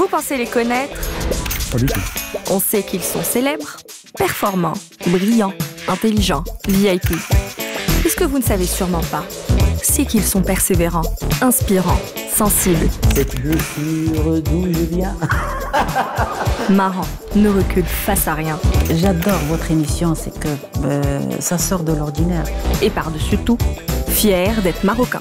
Vous pensez les connaître Pas du tout. On sait qu'ils sont célèbres, performants, brillants, intelligents, VIP. Et ce que vous ne savez sûrement pas, c'est qu'ils sont persévérants, inspirants, sensibles, Cette blessure d'où je viens. Marrant. ne recule face à rien. J'adore votre émission, c'est que euh, ça sort de l'ordinaire. Et par-dessus tout, fier d'être marocain.